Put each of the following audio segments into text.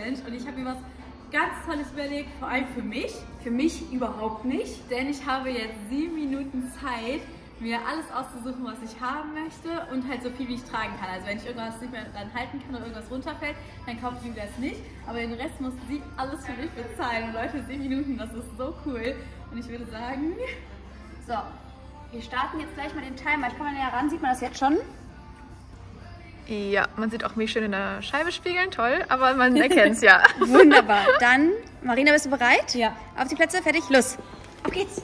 Challenge und ich habe mir was ganz Tolles überlegt, vor allem für mich. Für mich überhaupt nicht. Denn ich habe jetzt sieben Minuten Zeit, mir alles auszusuchen, was ich haben möchte und halt so viel, wie ich tragen kann. Also wenn ich irgendwas nicht mehr dran halten kann oder irgendwas runterfällt, dann kaufe ich mir das nicht. Aber den Rest muss sie alles für mich bezahlen. Und Leute, sieben Minuten, das ist so cool. Und ich würde sagen... So, wir starten jetzt gleich mal den Timer. Ich komme näher ran, sieht man das jetzt schon? Ja, man sieht auch mich schön in der Scheibe spiegeln, toll, aber man erkennt es ja. Wunderbar. Dann, Marina, bist du bereit? Ja. Auf die Plätze, fertig, los. Auf geht's.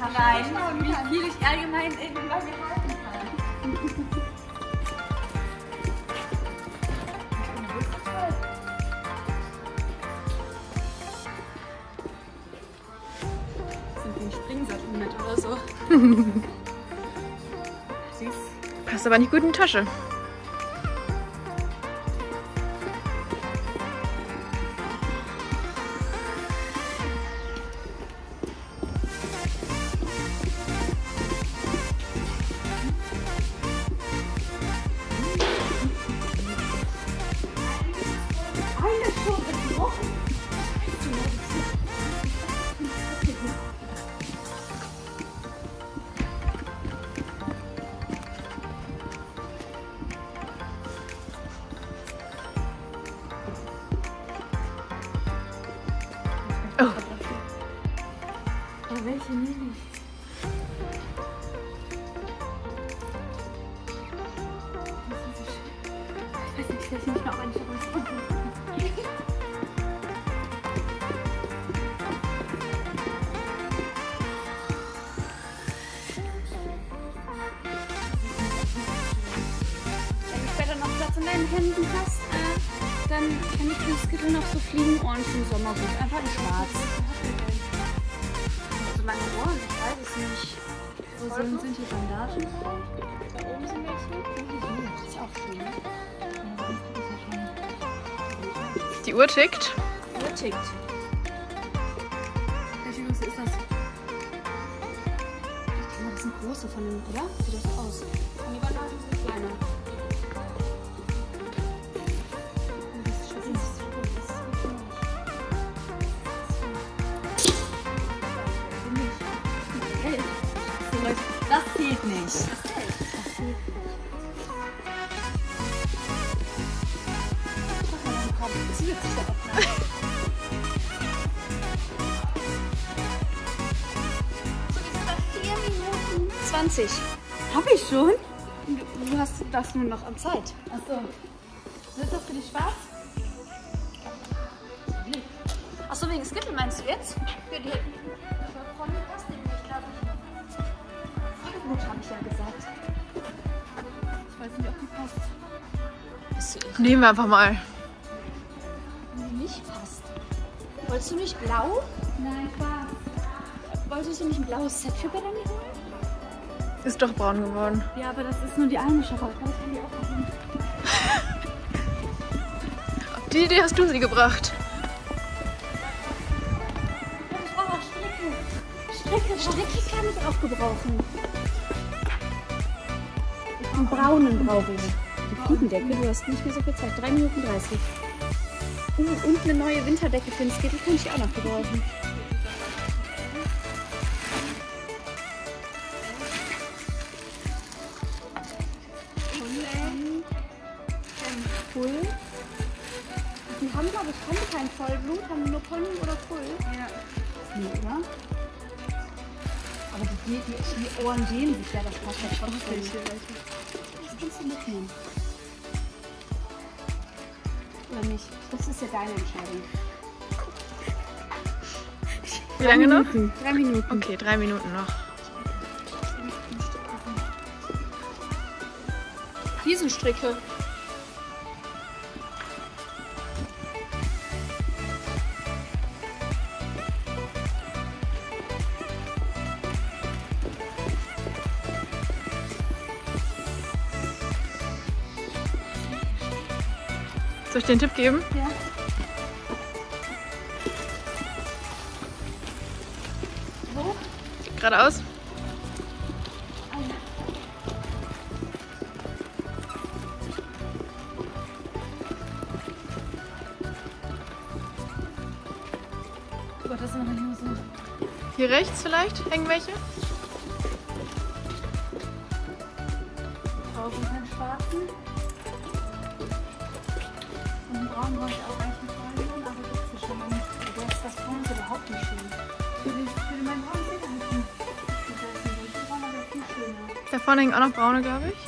Nicht in deine Tasche. Nein. Wie viel ich allgemein in mir halten kann. Sind wie ein Springsattel mit oder so. Süß. Passt aber nicht gut in die Tasche. Welche nehme ich? Ich nicht, noch eine Wenn du später noch Platz in deinen Händen hast, äh, dann kann die Kühlskittel noch so fliegen und im Sommer gut. Einfach in schwarz. Ohren, ich weiß es nicht. Wo sind, sind die Bandagen? Da oben sind welche. Das ist auch schön. die Uhr tickt. Uhr tickt. Welche Größe ist das? Ich glaube, das sind große von den, oder? Sieht das so aus? Und die Bandagen sind kleiner. Zählt nicht. So, wir sind bei 4 Minuten 20. Hab ich schon? Du, du hast das nur noch an Zeit. Achso. Ist das für dich schwarz? Achso, wegen Skittle meinst du jetzt? Für die Vorne Vollblut habe ich ja gesagt. Ich weiß nicht, ob die passt. Nehmen wir einfach mal. Wenn die nicht passt. Wolltest du nicht blau? Nein, schwarz. Wolltest du nicht ein blaues Set für Bellamy holen? Ist doch braun geworden. Ja, aber das ist nur die eine haben? Auf die Idee hast du sie gebracht. Ich brauche auch Stricke. Stricke, Stricke kann ich auch gebrauchen. Einen braunen brauche ich. Die Fliegendecke, du hast nicht mehr so viel Zeit. 3 Minuten 30. Uh, und eine neue Winterdecke für den Skittle kann ich auch noch gebrauchen. Full. Die haben, glaube ich, haben kein Vollblut, haben nur Pony oder Full. Ja. Nee, oder? Die, die, die Ohren dehnen sich ja, das passt ja trotzdem. Das kannst du mitnehmen. Oder nicht? Das ist ja deine Entscheidung. Wie lange noch? Drei Minuten. Okay, drei Minuten noch. Riesenstricke. Soll ich dir einen Tipp geben? Ja. Wo? Geradeaus. Oh Gott, das ist noch mehr so. Hier rechts vielleicht? Hängen welche? Brauchen keinen schwarzen. Braunen brauche ich auch reichen Farben, aber gibt es schon mal nicht. Du hast das Braun ist überhaupt nicht schön. Für, den, für den meinen Braun nicht gut. Ich nicht, welchen Braun, aber viel schöner. Da vorne hängen auch noch braune, glaube ich.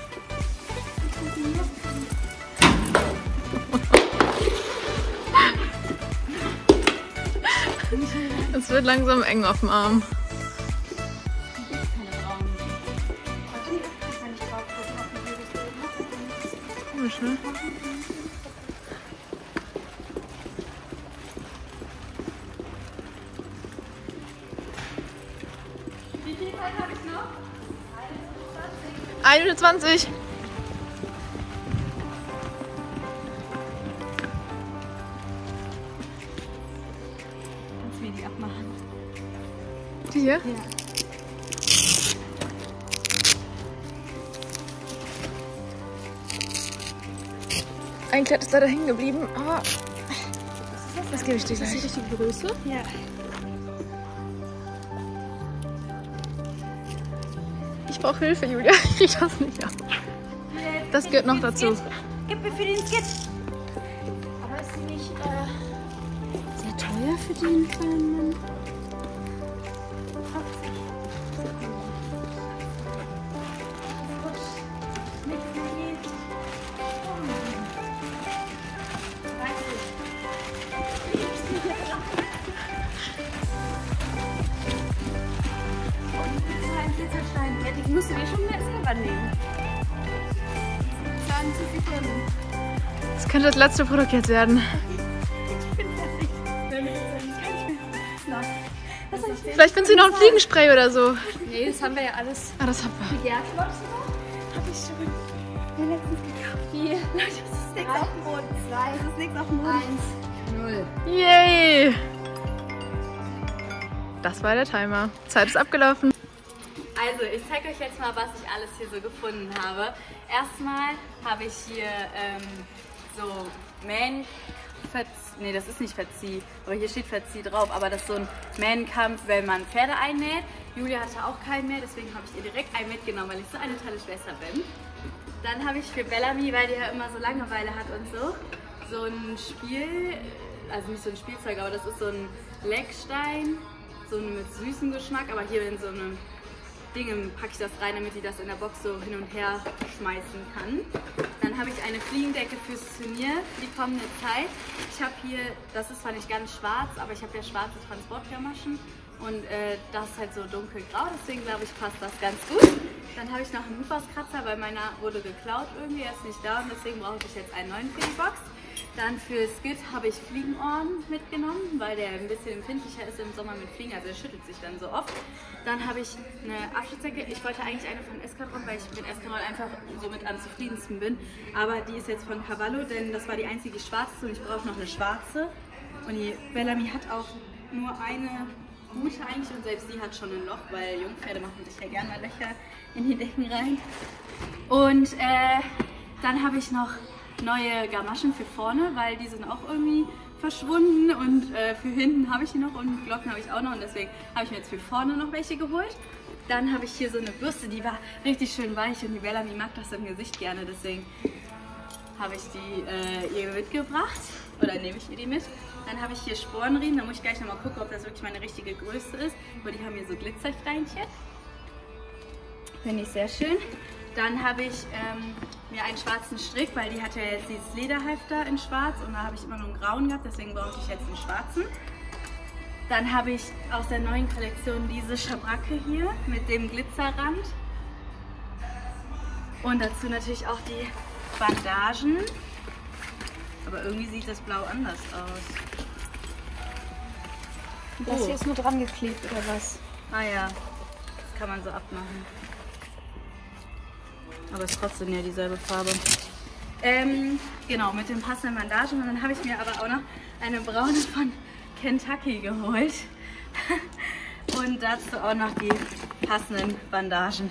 Es wird langsam eng auf dem Arm. Komisch, ne? 1 Minute 20. Kannst du mir die abmachen? Die hier? Ja. Ein Kleid ist leider hängen geblieben, aber das gebe ich dir gleich. richtige Größe? Ja. brauche Hilfe, Julia. Ich das nicht aus. Das gehört noch dazu. Gib mir für den Skit. Aber ist sie nicht äh, sehr teuer für den kleinen Mann? 50. musst du dir schon selber nehmen. 20 Sekunden. Das könnte das letzte Produkt jetzt werden. Vielleicht findest du noch ein Fliegenspray oder so. Nee, das haben wir ja alles. Ah, das haben wir. Ja, glaubst du noch? Hab ich schon. Ja, letztens gekauft. Hier. Leute, das ist nichts auf dem Boden. Zwei. Das ist nichts auf dem Boden. Eins. Null. Yay! Das war der Timer. Zeit ist abgelaufen. Also, ich zeige euch jetzt mal, was ich alles hier so gefunden habe. Erstmal habe ich hier ähm, so Man Nee, das ist nicht Verzieh, aber hier steht Verzieh drauf. Aber das ist so ein Man-Kampf, wenn man Pferde einnäht. Julia hatte auch keinen mehr, deswegen habe ich ihr direkt einen mitgenommen, weil ich so eine tolle Schwester bin. Dann habe ich für Bellamy, weil die ja immer so Langeweile hat und so, so ein Spiel, also nicht so ein Spielzeug, aber das ist so ein Leckstein, so ein mit süßem Geschmack, aber hier in so einem Ding packe ich das rein, damit die das in der Box so hin und her schmeißen kann. Dann habe ich eine Fliegendecke fürs Turnier für die kommende Zeit. Ich habe hier, das ist zwar nicht ganz schwarz, aber ich habe ja schwarze Transportgamaschen und äh, das ist halt so dunkelgrau, deswegen glaube ich passt das ganz gut. Dann habe ich noch einen Hufauskratzer, weil meiner wurde geklaut irgendwie, er ist nicht da und deswegen brauche ich jetzt einen neuen für die Box. Dann für Skit habe ich Fliegenohren mitgenommen, weil der ein bisschen empfindlicher ist im Sommer mit Fliegen, also er schüttelt sich dann so oft. Dann habe ich eine Abschnittsäcke. Ich wollte eigentlich eine von Escadron, weil ich mit Escadron einfach somit am zufriedensten bin. Aber die ist jetzt von Cavallo, denn das war die einzige schwarze und ich brauche noch eine schwarze. Und die Bellamy hat auch nur eine gute eigentlich und selbst die hat schon ein Loch, weil Jungpferde machen sich ja gerne mal Löcher in die Decken rein. Und äh, dann habe ich noch neue Gamaschen für vorne, weil die sind auch irgendwie verschwunden und äh, für hinten habe ich die noch und Glocken habe ich auch noch und deswegen habe ich mir jetzt für vorne noch welche geholt. Dann habe ich hier so eine Bürste, die war richtig schön weich und die Bellamy mag das im Gesicht gerne, deswegen habe ich die äh, ihr mitgebracht oder nehme ich ihr die mit. Dann habe ich hier Sporenriemen, da muss ich gleich nochmal gucken, ob das wirklich meine richtige Größe ist, weil die haben hier so Glitzersteinchen. Finde ich sehr schön. Dann habe ich ähm, mir einen schwarzen Strick, weil die hat ja jetzt dieses Lederhalfter in schwarz und da habe ich immer nur einen grauen gehabt, deswegen brauche ich jetzt einen schwarzen. Dann habe ich aus der neuen Kollektion diese Schabracke hier mit dem Glitzerrand. Und dazu natürlich auch die Bandagen. Aber irgendwie sieht das Blau anders aus. Das Oh. hier ist nur dran geklebt oder was? Ah ja, das kann man so abmachen. Aber es ist trotzdem ja dieselbe Farbe. Ähm, genau, mit den passenden Bandagen. Und dann habe ich mir aber auch noch eine braune von Kentucky geholt. Und dazu auch noch die passenden Bandagen.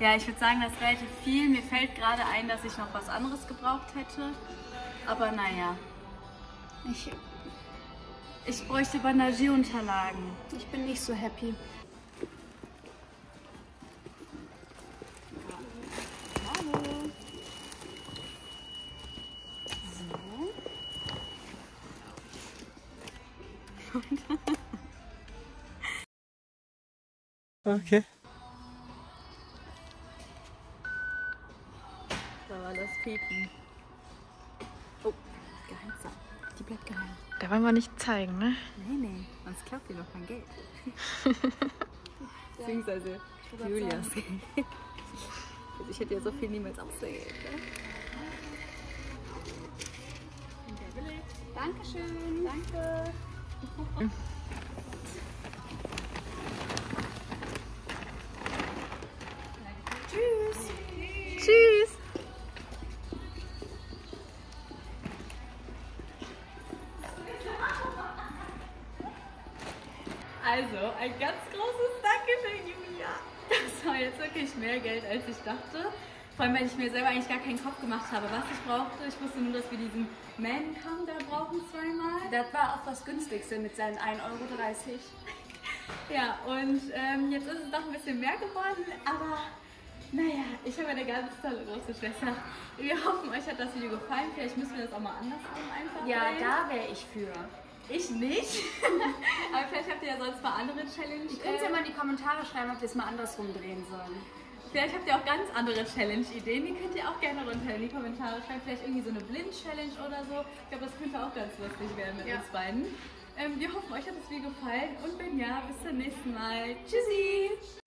Ja, ich würde sagen, das relativ viel. Mir fällt gerade ein, dass ich noch was anderes gebraucht hätte. Aber naja. Ich, Ich bräuchte Bandagierunterlagen. ich bin nicht so happy. Okay. Da war das Piepen. Oh, geheimsam. Die bleibt geheim. Da wollen wir nicht zeigen, ne? Nee, nee, sonst klaut ihr noch mein Geld. Beziehungsweise Julias Geld. Also ich hätte ja so viel niemals ausgegeben. Dankeschön. Danke. Ein ganz großes Dankeschön, Julia. Das war jetzt wirklich mehr Geld, als ich dachte. Vor allem, weil ich mir selber eigentlich gar keinen Kopf gemacht habe, was ich brauchte. Ich wusste nur, dass wir diesen Man-Kamm da brauchen zweimal. Das war auch das günstigste mit seinen 1,30 Euro. Ja, und ähm, jetzt ist es doch ein bisschen mehr geworden, aber naja, ich habe eine ganz tolle große Schwester. Wir hoffen, euch hat das Video gefallen. Vielleicht müssen wir das auch mal andersrum einfach Ja, drehen. da wäre ich für. Ich nicht. aber vielleicht habt ihr ja sonst mal andere Challenge. Ihr könnt ja äh, mal in die Kommentare schreiben, ob wir es mal andersrum drehen sollen. Vielleicht habt ihr auch ganz andere Challenge-Ideen. Die könnt ihr auch gerne runter in die Kommentare schreiben. Vielleicht irgendwie so eine Blind-Challenge oder so. Ich glaube, das könnte auch ganz lustig werden mit Ja. uns beiden. Ähm, wir hoffen, euch hat das Video gefallen. Und wenn ja, bis zum nächsten Mal. Tschüssi!